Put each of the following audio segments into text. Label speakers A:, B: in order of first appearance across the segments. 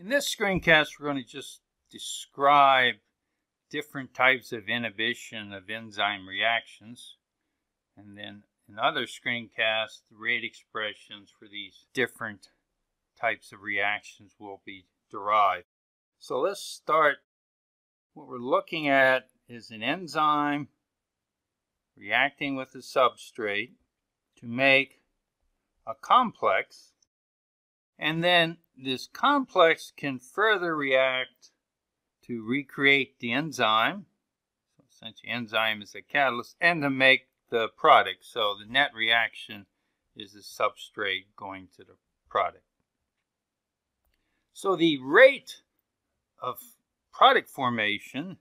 A: In this screencast, we're going to just describe different types of inhibition of enzyme reactions. And then in other screencasts, the rate expressions for these different types of reactions will be derived. So let's start. What we're looking at is an enzyme reacting with a substrate to make a complex. And then this complex can further react to recreate the enzyme. So essentially, enzyme is a catalyst, and to make the product. So the net reaction is the substrate going to the product. So the rate of product formation,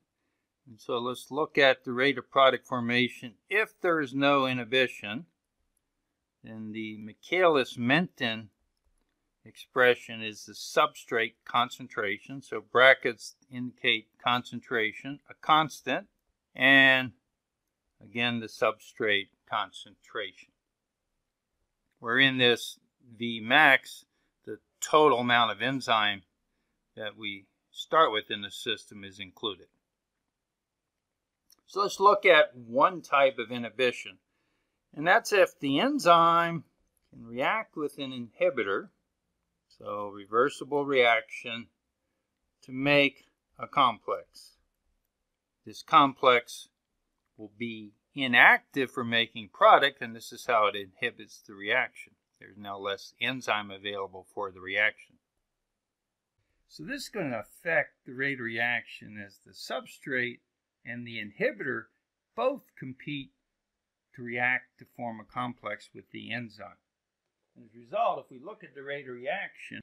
A: and so let's look at the rate of product formation if there is no inhibition, then the Michaelis-Menten expression is the substrate concentration. So brackets indicate concentration, a constant, and again the substrate concentration. We're in this Vmax, the total amount of enzyme that we start with in the system is included. So let's look at one type of inhibition, and that's if the enzyme can react with an inhibitor so reversible reaction to make a complex. This complex will be inactive for making product, and this is how it inhibits the reaction. There's now less enzyme available for the reaction. So this is going to affect the rate of reaction as the substrate and the inhibitor both compete to react to form a complex with the enzyme. As a result, if we look at the rate of reaction,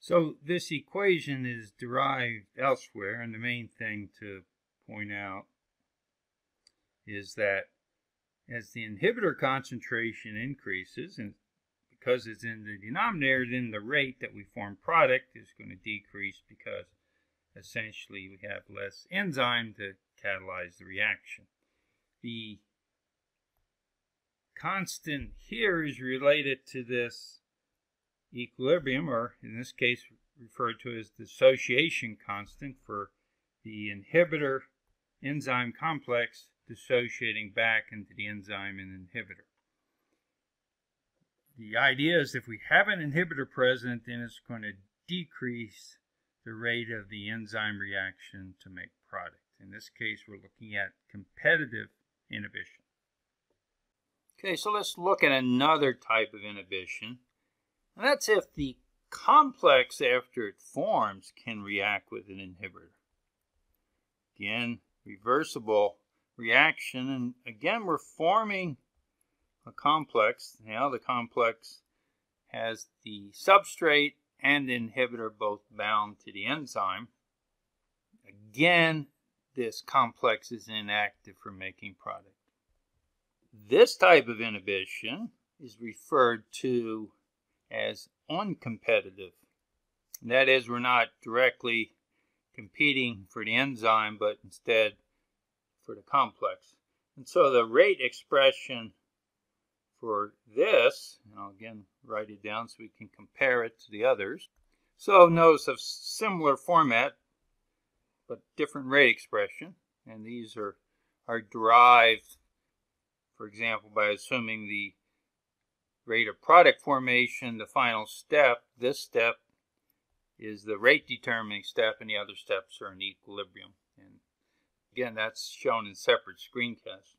A: so this equation is derived elsewhere, and the main thing to point out is that as the inhibitor concentration increases, and because it's in the denominator, then the rate that we form product is going to decrease because essentially we have less enzyme to catalyze the reaction. The constant here is related to this equilibrium, or in this case referred to as dissociation constant for the inhibitor enzyme complex dissociating back into the enzyme and inhibitor. The idea is if we have an inhibitor present, then it's going to decrease the rate of the enzyme reaction to make product. In this case, we're looking at competitive inhibition. Okay, so let's look at another type of inhibition. And that's if the complex after it forms can react with an inhibitor. Again, reversible reaction. And again, we're forming a complex. Now the complex has the substrate and the inhibitor both bound to the enzyme. Again, this complex is inactive for making product. This type of inhibition is referred to as uncompetitive. That is, we're not directly competing for the enzyme, but instead for the complex. And so the rate expression for this, and I'll again write it down so we can compare it to the others. So notice a similar format, but different rate expression. And these are, are derived, for example, by assuming the rate of product formation, the final step, this step is the rate determining step, and the other steps are in equilibrium. And again, that's shown in separate screencasts.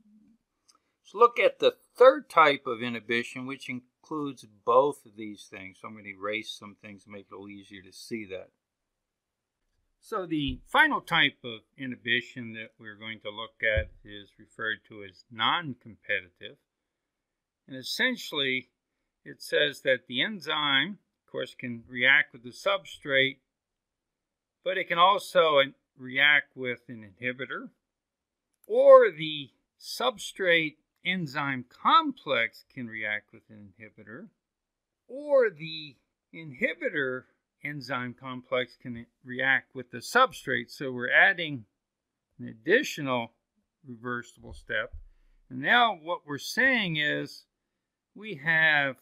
A: So look at the third type of inhibition, which includes both of these things. So I'm going to erase some things to make it a little easier to see that. So the final type of inhibition that we're going to look at is referred to as non-competitive. And essentially, it says that the enzyme, of course, can react with the substrate, but it can also react with an inhibitor, or the substrate enzyme complex can react with an inhibitor, or the inhibitor enzyme complex can react with the substrate. So we're adding an additional reversible step. And now what we're saying is we have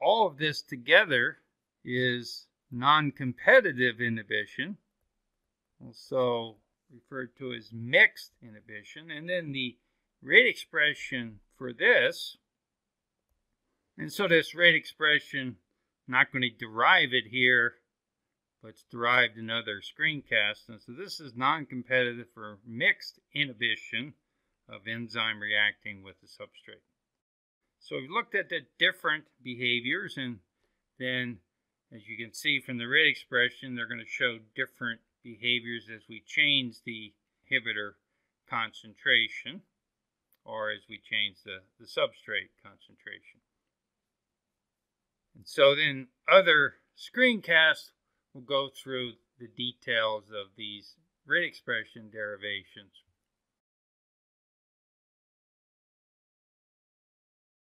A: all of this together is non-competitive inhibition, also referred to as mixed inhibition. And then the rate expression for this, and so this rate expression, not going to derive it here, but it's derived in other screencasts. And so this is non-competitive for mixed inhibition of enzyme reacting with the substrate. So we've looked at the different behaviors and then as you can see from the rate expression, they're going to show different behaviors as we change the inhibitor concentration or as we change the, the substrate concentration. And so then other screencasts will go through the details of these rate expression derivations.